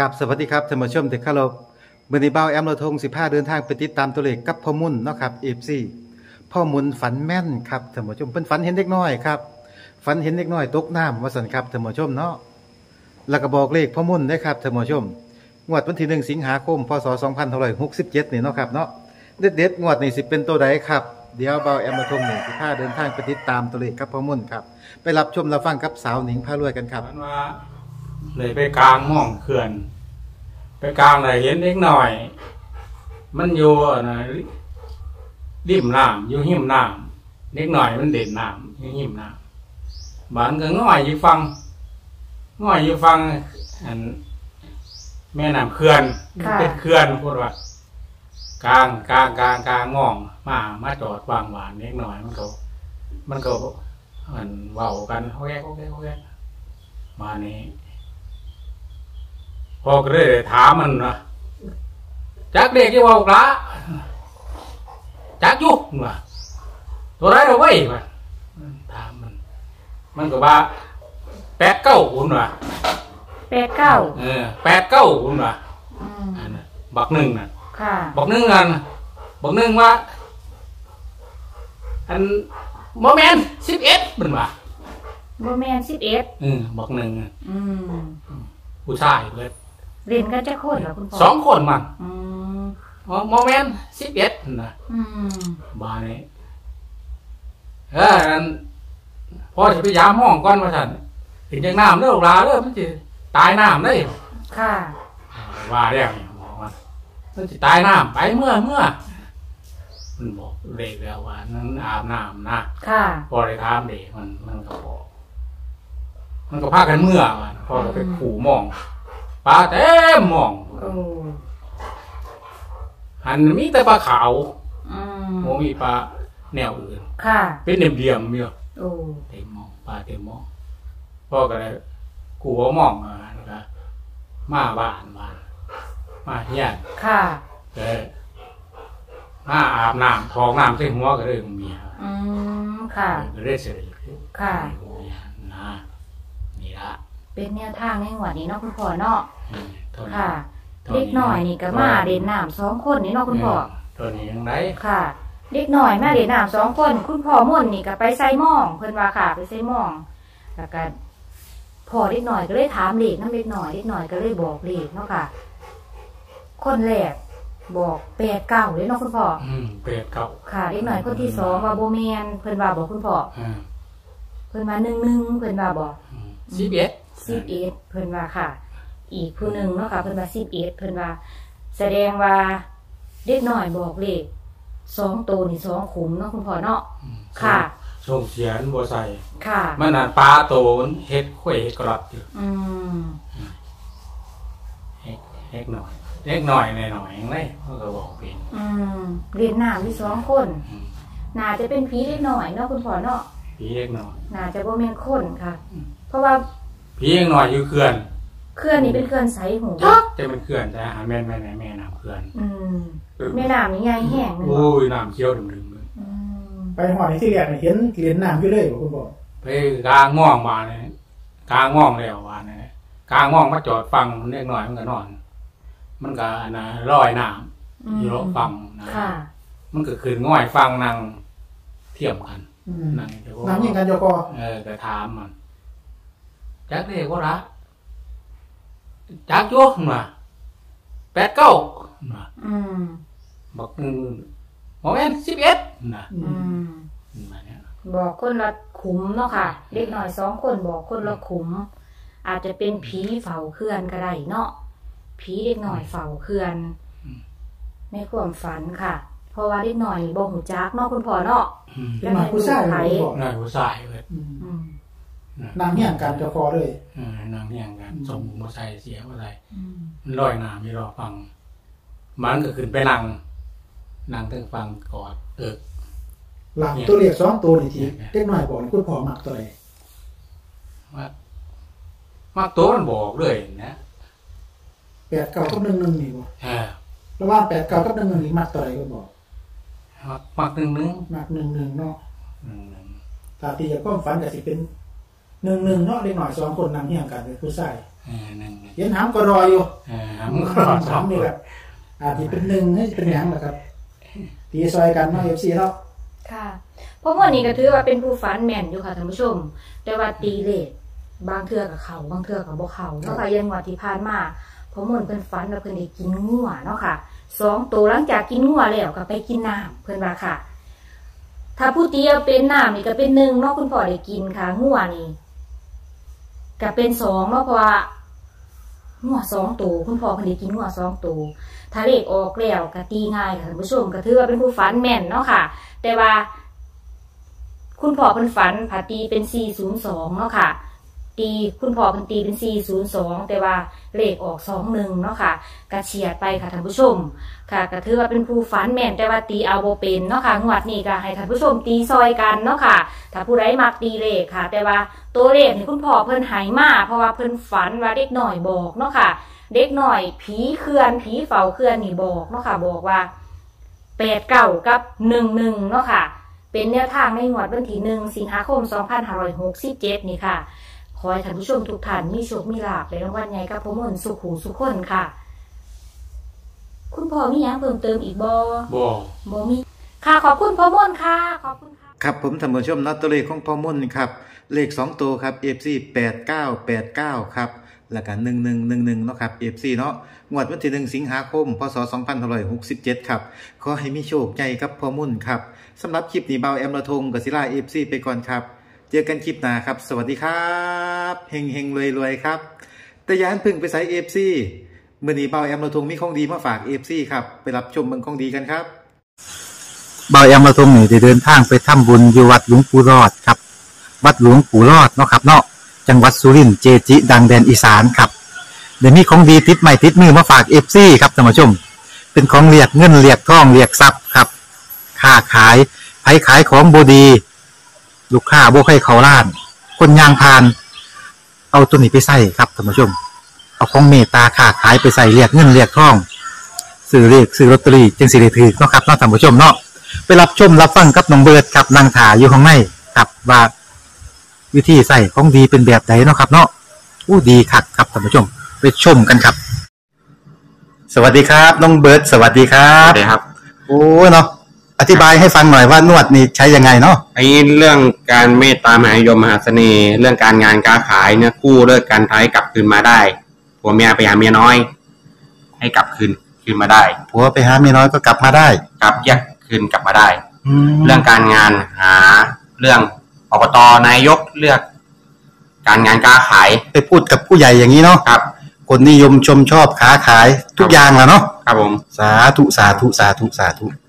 กับสวัสดีครับท่านผู้ชมที่เคารพมื้อนี้เบ้าแอมเราทง15 เดินทางไปติดตามตัวเลขกับพ่อมุ่นเนาะครับ FC พ่อมุ่นฝันแม่นครับท่านผู้ชมเพิ่นฝันเห็นเด็กน้อยครับฝันเห็นเด็กน้อยตกน้ำว่าซั่นครับท่านผู้ชมเนาะแล้วก็บอกเลขพ่อมุ่นได้ครับท่านผู้ชมงวดวันที่1สิงหาคมพศ2567นี่เนาะครับเนาะเด็ดๆงวดนี้สิเป็นตัวใดครับเดี๋ยวเบาแอมเราทงนี่15เดินทางไปติดตามตัวเลขกับพ่อมุ่นครับ ไปรับชมรับฟังกับสาวหนิงพารวยกันครับฝันว่า เลยไปกลางหม่องเขื่อน ไปกลางเลยเห็นเล็กหน่อย มันอยู่นะริมน้ำอยู่หิมน้ำเล็กหน่อยมันเด่นน้ำอยู่หิมน้ำบ้านก็ง่อยอยู่ฟังง่อยอยู่ฟังอันแม่น้ำเขื่อนค่ะ เป็นเขื่อนพูดว่ากลางกลางกลางกลางง่อง มามาจอดวางหวานเล็กหน่อยมันก็ มันก็มันเว้ากันโอเคโอเคโอเคมานี้ พอก็เลยถามมันนะจักเด็กที่เว้ากละจักอยุกว่าตัวไรเอาไว้มาถามมัน มันก็ว่าแปดเก้าคุณว่ะแปดเก้าเออแปดเก้าคุณว่ะอืมอันน่ะบักหนึ่งน่ะค่ะบอกหนึ่งอันบอกหนึ่งว่า อันโมเมนสิบเอ็ดเป็นว่าโบแมนสิบเอ็ดอืมบอกหนึ่งอะอืมผู้ชายเลย เรียนกันจะคนเหรอคุณพ่อสองคนมันอืมโมเมนสิบเอ็ดนะอืมบานี้เอออันพอจะไปยามห้องก่อนมาสั่นถึงจากน้ำเด้อลูกหลาเด้อมันจะตายน้ำได้ค่ะว่าแล้วนี่บอกว่ามันจะตายน้ำไปเมื่อเมื่อมันบอกเด็กแล้วว่านั้นอาบน้ำนะค่ะพอได้ถามเด็กมันมันก็บอกมันก็พากันเมื่อมันพอเราไปขู่หมอง ปลาเต็มหมองโอ้หันมีแต่ปลาขาวอืมโมมีปลาแนวอื่น ค่ะ เป็นเดียมๆเดียวโอ้เต็มหมองปลาเต็มหมองพ่อก็เลยขู่หัวหมองมาแล้วก็มาบ้านมามาเฮียนค่ะก็เลยมาอาบน้ำทองน้ำใส่หัวก็เลยเมียอืม ค่ะ ก็เลยเสด็จค่ะ เมียนะนี่ละ เป็นแนวทางในหัวดนี้เนาะคุณพ่อเนาะอืมเท่านี้ค่ะท่าเด็กหน่อยนี่ก็มาเด่นน้ำสองคนนี่เนาะคุณพ่อตัวนี้ยังไงค่ะเด็กหน่อยมาเด่นน้ำสองคน คุณพ่อม่วนนี่ก็ไปใส่หม่องเพิ่นว่าค่ะ ไปใส่หม่องแล้วก็พอเด็กหน่อยก็เลยถามเลขน้ำเด็กหน่อยเด็กหน่อยก็เลยบอกเลขเนาะค่ะ คนแรกบอกแปดเก้าเลยเนาะคุณพ่ออืมเป็ดเก่าค่ะเด็กหน่อยคนที่สองว่าโบแมนเพิ่นว่าบอกคุณพ่ออืมเพิ่นว่าหนึ่งหนึ่งเพิ่นว่าบอกสิบเอ็ด สิบเอ็ดเพิ่นว่าค่ะ อีกผู้หนึ่งเนาะค่ะเพิ่นว่าสิบเอ็ดเพิ่นว่า แสดงว่าเด็กหน่อยบอกเลขสองตัวนี่สองขุมเนาะคุณพ่อเนาะอืมค่ะส่งเสียนบัวใส่ค่ะ มันน่ะปลาโตนเฮ็ดข้วยเฮ็ดกรอบอยู่อืมเฮ็ดเฮ็ดหน่อยเล็กหน่อยในหน่อยยังไงเขาก็บอกเป็นอืมเรียนน้ำที่สองคนอืมน่าจะเป็นผีเล็กหน่อยเนาะคุณพ่อเนาะผีเล็กหน่อยน่าจะบ่แม่นคนค่ะ เพราะว่า ผีเล็กหน่อยอยู่เขื่อนเคลื่อนนี่เป็นเคลื่อนใสหูจักจะเป็นเขื่อนแต่อาหารแม่นแม่นแม่น้ำเขื่อนอืมแม่น้ำนี่ใหญ่แห้งเลยโอ้ยน้ำเคี้ยวดึมๆเลยอืมไปหอดในที่แรกเนี่ยเห็นเหรียญน้ำอยู่เลยบอกคุณบอกไปกลางม่องมาเนี่ยกลางม่องแล้วว่าเนี่ยกลางม่องมาจอดฟังเล็กหน่อยมันก็นอน มันก็อันนะลอยน้ำอยู่รอบฟังนะค่ะมันก็คือง่อยฟังนางเทียมกันอืมนางเดี๋ยวน้ำยิงกันโยกอเออก็ถามมัน จักเรียกว่าละจักอยุกมาแปดเก้ามาอืมบอกหนึ่งโมเมนสิบเอ็ดนะอือืมมมาเนี่ยบอกคนละขุมเนาะค่ะ เด็กหน่อยสองคนบอกคนละขุม อาจจะเป็นผีเฝ้าเคลื่อนก็ได้เนาะผีเด็กหน่อยเฝ้าเคลื่อนในความฝันค่ะ เพราะว่าเด็กหน่อยบ่หูจักเนาะคุณพ่อเนาะอืมเป็นหมาผู้ชายบอกคุณบอกนายผู้ชายเลย อืมอืมน้ำเฮี้ยงกันโยกอเลยเออนางเนี่ยงกันส่งมอไซค์เสียว่าไรอืมมันลอยน้ำไม่รอฟัง มันก็ขึ้นไปนั่งนั่งตั้งฟังกอดเอิกหลังตัวเลขสองตัวนี่ทีเล็กน้อยบอกนี่คุณพ่อมักตัวไหนว่ามาตัวมันบอกเลยนะแปดเก้ากับหนึ่งหนึ่งนี่บ่เออระหว่างแปดเก้ากับหนึ่งหนึ่งนี่มักตัวไหนคุณบอกมักหนึ่งหนึงมักหนึ่งหนึ่งเนาะหนึ่งหนึ่งถ้าตีจากความฝันก็สิเป็น หนึ่งหนึ่งเนาะเด็กหน่อยสองคนนั่งเฮียงกันเป็นผู้ชายเออนั่นเห็นหำก็รออยู่เออหำก็สองหำนี่แหละอาจจะเป็นหนึ่งให้เป็นหยังแหละครับตีซอยกันเนาะ FC เนาะค่ะ เพราะว่านี่ก็ถือว่าเป็นผู้ฝันแม่นอยู่ค่ะท่านผู้ชม แต่ว่าตีเลขบางเทื่อกับเขาบางเทื่อกับบ่เขาเนาะค่ะอยังงวดที่ผ่านมาเพราะมนเพิ่นฝันว่าเพิ่นได้กินงัวเนาะค่ะสองตัวหลังจากกินงัวแล้วก็ไปกินน้ำเพิ่นว่าค่ะ ถ้าผู้เตียวเป็นน้ำนี่ก็เป็นหนึ่งเนาะคุณพ่อได้กินค่ะงัวนี่ กับเป็นสองเนาะเพราะว่าหัวสองตัวคุณพ่อคนนี้กินหัวสองตัวถ้าเลขออกแล้วกะตีง่ายค่ะท่านผู้ชมก็ถือว่าเป็นผู้ฝันแม่นเนาะค่ะ แต่ว่า คุณพ่อเป็นฝันผาตีเป็นสี่ศูนย์สองเนาะค่ะ ตีคุณพ่อเพิ่นตีเป็น 402 แต่ว่าเลขออก 21 เนาะค่ะกระเฉียดไปค่ะท่านผู้ชม ค่ะก็ถือว่าเป็นผู้ฝันแม่นแต่ว่าตีเอาบ่เป็นเนาะค่ะงวดนี้ก็ให้ท่านผู้ชมตีซอยกันเนาะค่ะ ถ้าผู้ใดมักตีเลขค่ะ แต่ว่าตัวเลขนี่คุณพ่อเพิ่นหายมาเพราะว่าเพิ่นฝันว่าเด็กหน่อยบอกเนาะค่ะ เด็กหน่อยผีเคือนผีเฝ้าเคือนนี่บอกเนาะค่ะบอกว่าแปดเก้ากับหนึ่งหนึ่งเนาะค่ะ เป็นแนวทางในงวดวันที่หนึ่งสิงหาคม 2567 นี่ค่ะ ขอให้ท่านผู้ชมทุกท่านมีโชคมีลาภในรางวัลใหญ่กับพมลสุขหูสุขคนค่ะ คุณพ่อมีหยังเพิ่มเติมอีกบ่บ่บ่มี ค่ะขอบคุณพ่อมนค่ะ ขอบคุณค่ะ ครับผมท่านผู้ชมนัดตัวเลขของพ่อมุ่นครับ เลข 2 ตัวครับ FC 8989 ครับ แล้วก็1111 เนาะครับ FC เนาะงวดวันที่ 1 สิงหาคม พศ2567 ครับ ขอให้มีโชคใหญ่กับพ่อมุ่นครับสำหรับคลิปนี้เบาแอมระทงกับศิลา FC ไปก่อนครับ เจอกันคลิปหน้าครับ สวัสดีครับ เฮงเฮงรวยรวยครับ แต่ยันพึ่งไปใส่ FC เมื่อนี้เบาแอมระทงมีของดีมาฝาก FC ครับ ไปรับชมเมืองของดีกันครับเบาแอมมาตรงนี้ได้เดินทางไปทำบุญอยู่วัดหลวงปู่รอดครับ วัดหลวงปู่รอดเนาะครับเนาะจังหวัดสุรินทร์เจจิ ดังแดนอีสานครับเดี๋ยวนี้ของดีติดใหม่ติดมือมาฝาก FC ครับท่านผู้ชม เป็นของเรียกเงินเรียกทองเรียกทรัพย์ครับค้าขายไผขายของบ่ดี ลูกค้าบ่ใคร่เข้าร้าน คนย่างผ่าน เอาตัวนี้ไปใส่ครับท่านผู้ชม เอาของเมตตาค้าขายไปใส่เรียกเงินเรียกทองซื้อเรียกซื้อลอตเตอรี่จึงสิได้ถือเนาะครับเนาะท่านผู้ชมเนาะไปรับชมรับฟังกับน้องเบิร์ดครับนางถาอยู่ข้างในครับว่าวิธีใส่ของดีเป็นแบบไหนเนาะครับ เนาะอู้ดีคักครับท่านผู้ชม ไปชมกันครับ สวัสดีครับน้องเบิร์ดสวัสดีครัครับบครับ โอ้เนาะ อธิบายให้ฟังหน่อยว่านวดนี่ใช้ยังไงเนาะไอ้เรื่องการเมตตามหานิยมมหาเสน่ห์ เรื่องการงานการขายเนี่ยกู้เลิกการท้ายกลับคืนมาได้ผัวเมียไปหาเมียน้อย ให้กลับคืนคืนมาได้ผัวไปหาเมียน้อยก็กลับมาได้กลับแยกคืนกลับมาได้แล้เรื่วองการงานหาเรื่องอบตนายกเลือก การงานการขายไปพูดกับผู้ใหญ่อย่างนี้เนาะครับ คนนิยมชมชอบค้าขายทุกอย่างแหล้วเนาะครับผมสาธุสาธุสาธุสาธุอั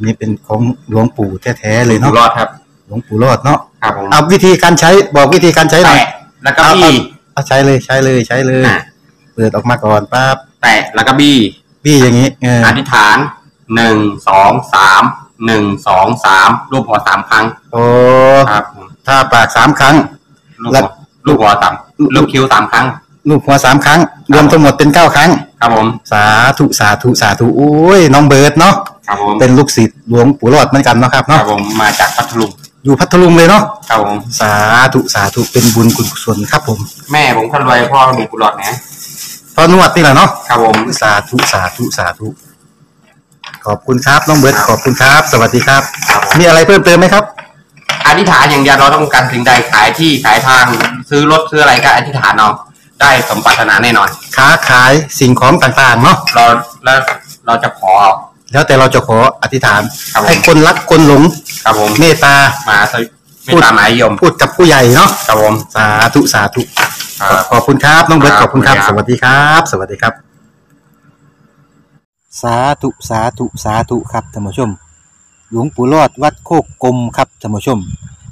นนี้เป็นของหลวงปู่แท้ๆเลยอยู่เนาะรอดครับ หลวงปู่รอดเนาะครับผมเอาวิธีการใช้บอกวิธีการใช้หน่อยแตะแล้วก็บี้เอาใช้เลยใช้เลยใช้เลยอะเปิดออกมาก่อนปั๊บแตะแล้วก็บี้พี่อย่างนี้เอออธิษฐานหนึ่งสองสามหนึ่งสองสามรูปหัวสามครั้ง โอ้ครับผมถ้าปากสามครั้งลูกแล้หัววลูกหัวสามลูกคิ้วสามครั้ง ลูกหัวสามครั้ง รวมทั้งหมดเป็นเก้าครั้ง ครับผม สาธุสาธุสาธุโอ้ยน้องเบิร์ดเนาะ ครับผมเป็นลูกศิษย์หลวงปู่รอดเหมือนกันเนาะครับครัเนาะบผมมาจากพัทลุงอยู่พัทลุงเลยเนาะครับผมสาธุสาธุเป็นบุญกุศลครับผมแม่ผมคนรวยพ่อมีกุหลาบนะพอนวดนี่แหละเนาะครับผม สาธุสาธุสาธุขอบคุณครับน้องเบิร์ดขอบคุณครับ สวัสดีครับ ครับผมมีอะไรเพิ่มเติมไหมครับ อธิษฐานอย่างเดียวเราต้องการสิ่งใดขายที่ขายทางซื้อรถซื้ออะไรก็อธิษฐานเอาได้สมปรารถนาแน่นอน ค้าขายสิ่งของต่างๆเนาะเราแล้วเราจะขอ แล้วแต่เราจะขออธิษฐาน ครับผม ให้คนรักคนหลงครับผมเมตตา มาสวิไม่ตามหมายยมพูดกับผู้ใหญ่เนาะครับผม สาธุสาธุ ครับ ขอบคุณครับน้องเบิร์ตคขรับอบคุณครับขอบสคุณครับวัสดีครับ สวัสดีครับ สาธุสาธุสาธุครับท่านผู้ชม หลวงปู่รอดวัดโคกกลมครับท่านผู้ชม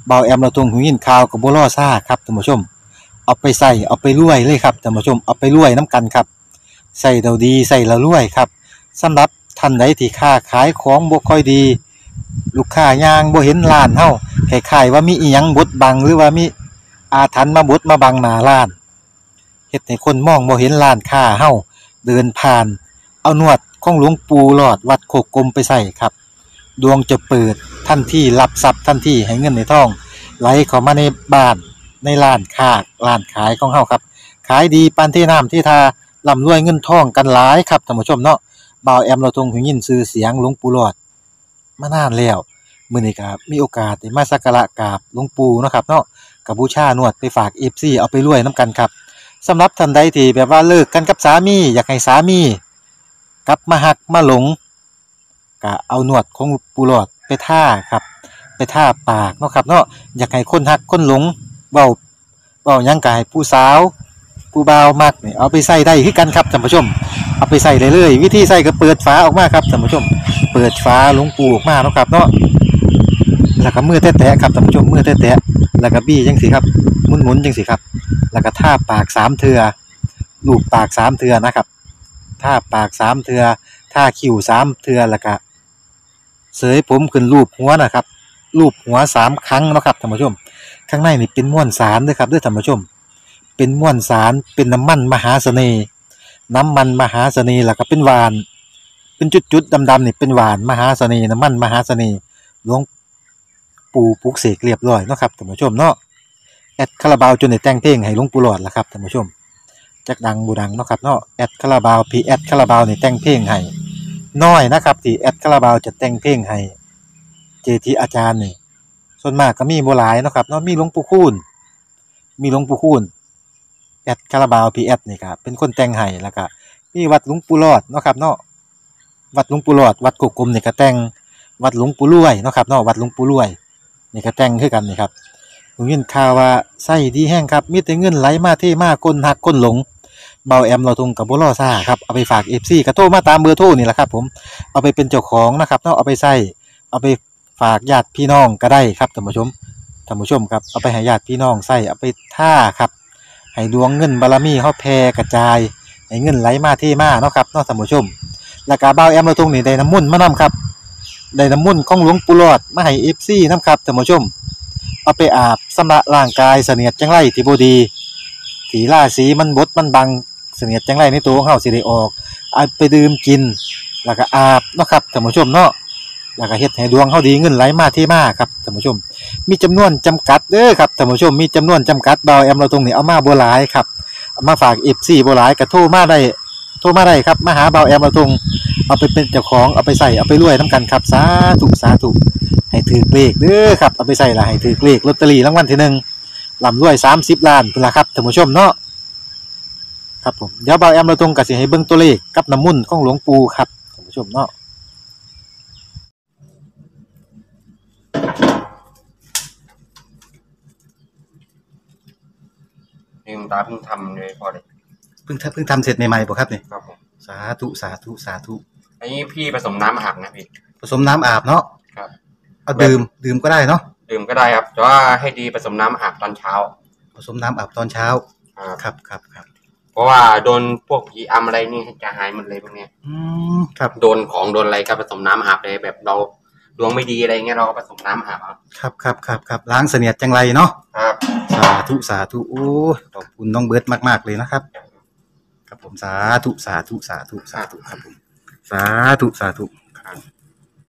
เบาแอมเราตรงหูยินข่าวกับบัวล่อซ่าครับท่านผู้ชม เอาไปใส่เอาไปรวยเลยครับท่านผู้ชมเอาไปรวยน้ำกันครับใส่เราดีใส่เรารวยครับสำหรับ ท่านใดที่ค้าขายของบ่ค่อยดี ลูกค้ายางบ่เห็นร้านเฮาคล้ายๆว่ามีอีหยังบดบังหรือว่ามีอาถรรพ์มาบดมาบังหน้าร้านเฮ็ดให้คนมองบ่เห็นร้านค้าเฮาเดินผ่าน เอานวดของหลวงปู่หลอดวัดโคกกลมไปใส่ครับ ดวงจะเปิดทันที่รับทรัพย์ทันที่ให้เงินในท้อง ไหลเข้ามาในบ้านในร้านค้าร้านขายของเฮาครับ ขายดีปานที่น้ำที่ทาร่ำรวยเงินทองกันหลายครับท่านผู้ชมเนาะ บ่าวแอมเราทรงหูยินชื่อเสียงหลวงปู่หลอดมานานแล้วมื้อนี้ก็มีโอกาสได้มาสักการะกราบหลวงปู่เนาะครับเนาะกับบูชานวดไปฝาก FC เอาไปรวยนํกันครับสำหรับท่านใดที่แบบว่าเลิกกันกับสามี อยากให้สามี กลับมาหักมาหลงก็เอาหนวดของปูหลอดไปท่าครับ ไปท่าปากเนาะครับเนาะอยากให้คนหักคนหลงเบาเบายังกายผู้สาว ผู้บ่าวมักนี่เอาไปใส่ได้คือกันครับท่านผู้ชม เอาไปใส่เลยเลยวิธีใส่ก็เปิดฝาออกมาครับท่านผู้ชม เปิดฝาหลวงปูออกมาเนาะครับเนาะแล้วก็มือแตะๆครับท่านผู้ชมมือแตะๆแล้วก็บี้จังสิครับหมุนๆจังสิครับ แล้วก็ท่าปากสามเทือลูบปากสามเทือนะครับท่าปากสามเทือท่าคิ้วสามเทือแล้วก็เสยผมขึ้นรูปหัวนะครับรูปหัวสามครั้งเนาะครับท่านผู้ชม ข้างในนี่เป็นม้วนสารด้วยครับด้วยท่านผู้ชม เป็นม้วนสาร เป็นน้ำมันมหาเสน่ห์ น้ำมันมหาเสน่ห์ล้วก็เป็นหวาน เป็นจุดๆดำๆนี่เป็นหวานมหาเสน่ห์น้ำมันมหาเสน่ห์หลวงปู่ปลุกเสกเรียบร้อยเนาะครับท่านผู้ชมเนาะแอดคาราบาวจนได้แต่งเพลงให้หลวงปู่หลอดละครับท่านผู้ชมจักดังบูดังเนาะครับเนาะแอดคาราบาวพี่แอดคาราบาวนี่แต่งเพลงให้น้อยนะครับที่แอดคาราบาวจะแต่งเพลงให้เจทีอาจารย์นี่ส่วนมากก็มีบ่หลายเนาะครับเนาะมีหลวงปู่คูณมีหลวงปู่คูณ แอดคาราบาวพี่แอดนี่ครับเป็นคนแต่งให้แล้วก็มีวัดหลวงปู่รอดเนาะครับเนาะวัดหลวงปู่รอด วัดกุกกลมนี่ก็แต่งวัดหลวงปู่รวยเนาะครับเนาะวัดหลวงปู่รวยนี่ก็แต่งคือกันนี่ครับผมยินข่าวว่าไส้ดีแห้งครับมีแต่เงินไหลมาเทมาก้นหักก้นหลงเบาแอมเราทงกับบุรอซ่าครับเอาไปฝากเอฟซีกระโทมาตามเบอร์โทรนี่แหละครับผมเอาไปเป็นเจ้าของนะครับเนาะเอาไปใส่เอาไปฝากญาติพี่น้องก็ได้ครับท่านผู้ชมท่านผู้ชมครับเอาไปให้ญาติพี่น้องใส่เอาไปท่าครับ ให้ดวงเงินบารมีเขาแผ่กระจายให้เงินไหลมาเทมาเนาะครับเนาะท่านผู้ชมแล้วก็เบาแอมเราทงนี่ได้น้ำมุ่นมานํครับได้น้ำมุ่นของหลวงปู่หลอดมาให้เอฟซีนํครับท่านผู้ชม เอาไปอาบสำระร่างกายเสนียดจังไรที่บดีถีล่าสีมันบดมันบังเสนียดจังไรในตัวของเฮาสิได้ออกเอาไปดื่มกิน แล้วก็อาบเนาะครับท่านผู้ชมเนาะ แล้วก็เฮ็ดให้ดวงเฮาดีเงินไหลมาเทมาครับท่านผู้ชม มีจำนวนจำกัดเด้อครับท่านผู้ชมมีจำนวนจำกัดเบาแอมเราตรงนี้เอามาบ่หลายครับเอามาฝาก FC บ่หลายก็โทรมาได้โทรมาได้ครับมาหาเบาแอมเราตรงเอาไปเป็นเจ้าของเอาไปใส่เอาไปรวยนํกันครับสาธุสาธุให้ถือเลขเด้อครับเอาไปใส่ละให้ถือเลขลอตเตอรี่รางวัลที่หนึ่งลำรวยสามสิบล้านเป็นละครับท่านผู้ชมเนาะครับผมเดี๋ยวเบาแอมเราตรงกับสิให้เบิ่งตัวเลขกับน้ำมุ่นของหลวงปู่ครับท่านผู้ชมเนาะ นี่หลวงตา เพิ่งทำเลยพอเลยเพิ่งทำเพิ่งทำเสร็จใหม่ๆบ่ครับเนี่ยครับผมสาธุสาธุสาธุอันนี้พี่ผสมน้ำอาบนะพี่ ผสมน้ำอาบเนาะครับ เอาดื่มดื่มก็ได้เนาะดื่มก็ได้ครับ แต่ว่าให้ดีผสมน้ำอาบตอนเช้า ผสมน้ำอาบตอนเช้า ครับครับครับครับเพราะว่าโดนพวกผีอำอะไรนี่จะหายหมดเลยพวกเนี้ยอืมครับโดนของโดนอะไรก็ผสมน้ำอาบเลยแบบเราดวงไม่ดีอะไรเงี้ยเราก็ผสมน้ำอาบเอาครับครับครับครับล้างเสนียดจังไรเนาะครับสาธุสาธุโอ้ขอบคุณน้องเบิร์ตมากๆเลยนะครับ ครับผมสาธุสาธุสาธุสาธุครับผมสาธุสาธุครับ